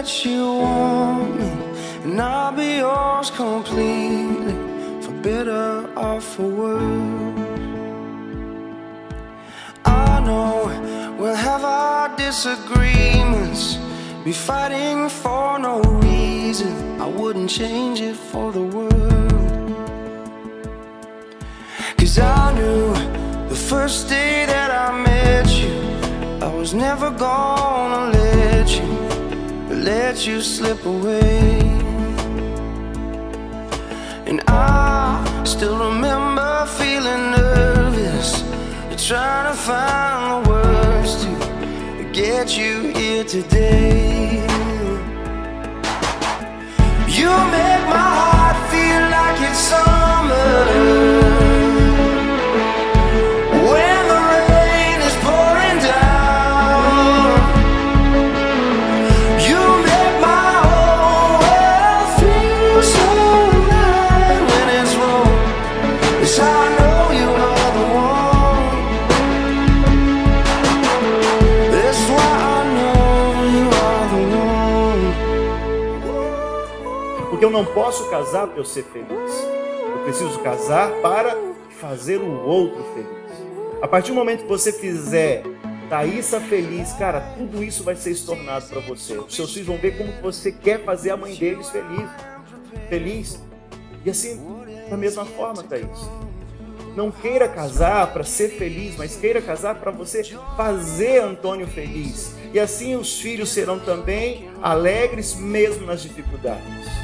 that you want me, and I'll be yours completely, for better or for worse. I know we'll have our disagreements, be fighting for no reason. I wouldn't change it for the world. Cause I knew the first day was never gonna let you, let you slip away. And I still remember feeling nervous, trying to find the words to get you here today. Eu não posso casar para eu ser feliz. Eu preciso casar para fazer o outro feliz. A partir do momento que você fizer Thaísa feliz, cara, tudo isso vai ser estornado para você. Os seus filhos vão ver como você quer fazer a mãe deles feliz. Feliz. E assim, da mesma forma, Thaís. Não queira casar para ser feliz, mas queira casar para você fazer Antônio feliz. E assim os filhos serão também alegres mesmo nas dificuldades.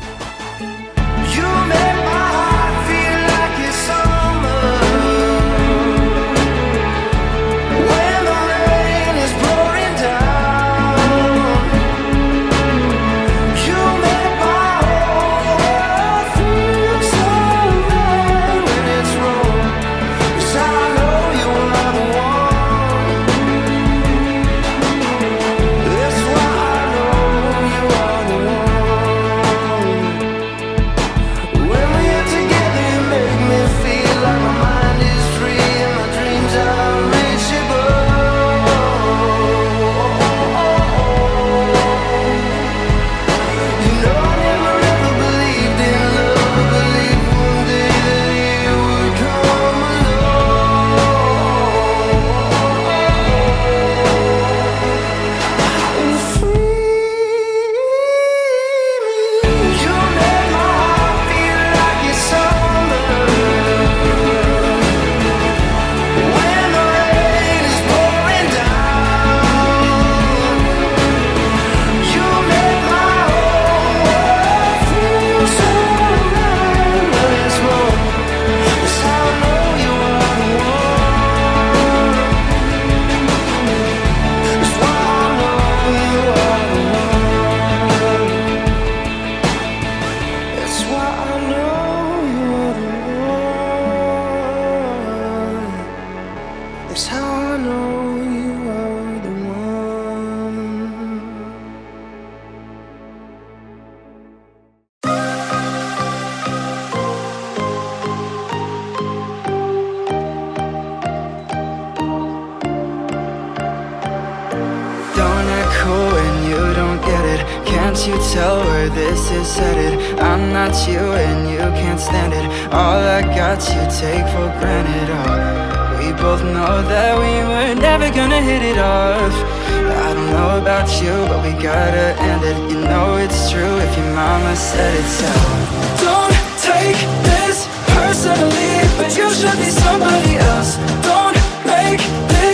You tell where this is headed? I'm not you and you can't stand it. All I got you take for granted Oh, we both know that we were never gonna hit it off. I don't know about you, but we gotta end it. You know it's true if your mama said it so. Don't take this personally But you should be somebody else. Don't make this